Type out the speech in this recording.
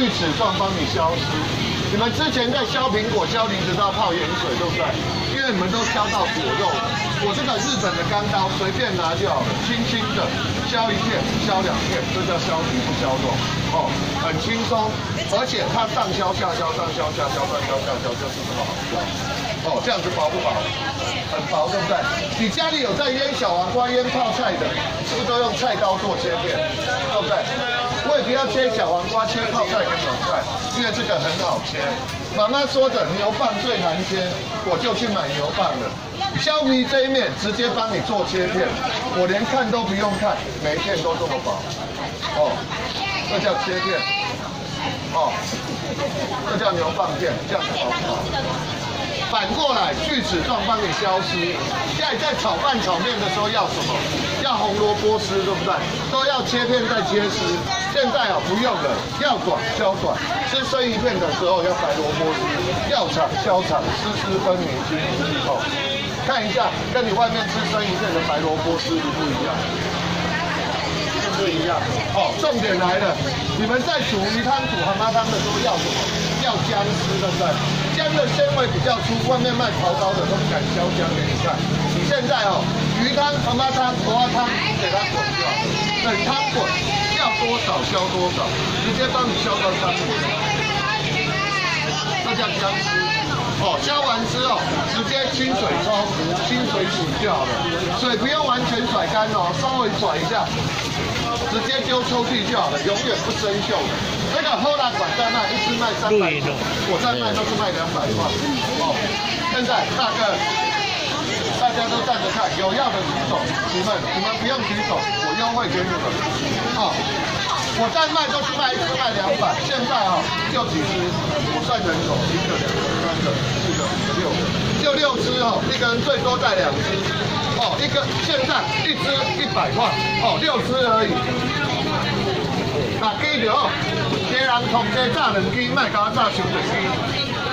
锯齿状帮你消失。你们之前在削苹果、削梨子都要泡盐水，对不对？因为你们都削到果肉。我这个日本的钢刀随便拿就好了，轻轻的削一片、削两片，这叫削皮不削肉，哦，很轻松，而且它上削下削、上削下削、上削下削，就是这么好削。哦，这样子薄不薄？很薄，对不对？你家里有在腌小黄瓜、腌泡菜的，是不是都用菜刀做切片？对不对？我也不要切小黄瓜，切泡菜跟韭菜，因为这个很好切。妈妈说的牛蒡最难切，我就去买牛蒡了。削皮这一面直接帮你做切片，我连看都不用看，每一片都这么薄。哦，这叫切片。哦，这叫牛蒡片，这样子薄不好？反过来锯齿状帮你消失。现在在炒饭炒面的时候要什么？要红萝卜丝，对不对？都要切片再切丝。现在啊不用了，要短削短。吃生鱼片的时候要白萝卜丝，要长削长，丝丝分明清楚。哦，看一下，跟你外面吃生鱼片的白萝卜丝不不一样？不是一样。哦，重点来了，你们在煮鱼汤、煮蛤蟆汤的时候要什么？要姜丝，对不对？姜的纤维比较粗，外面卖刨刀的都不敢削姜给你看。你现在哦，鱼汤、蛤蟆汤、荷花汤，给它滚掉，等汤滚，要多少削多少，直接帮你削到汤里。这叫姜丝。哦，削完之后直接清水冲，清水煮就好了，水不用完全甩干哦，稍微甩一下，直接丢抽屉就好了，永远不生锈的。这个喝大管在卖，一次卖三百，我在卖都是卖两百块。哦，现在大哥，大家都站着看，有要的举手，你们你们不用举手，我优惠给你们。哦，我在卖都是卖一只卖两百，现在哦就几只，我算人手，一个、两个、三个、四个、五个、六个，就六只哦，一个人最多带两只。哦，一个现在一只一百块，哦，六只而已。那记住哦。人同齐炸两支，卖甲我炸伤两支。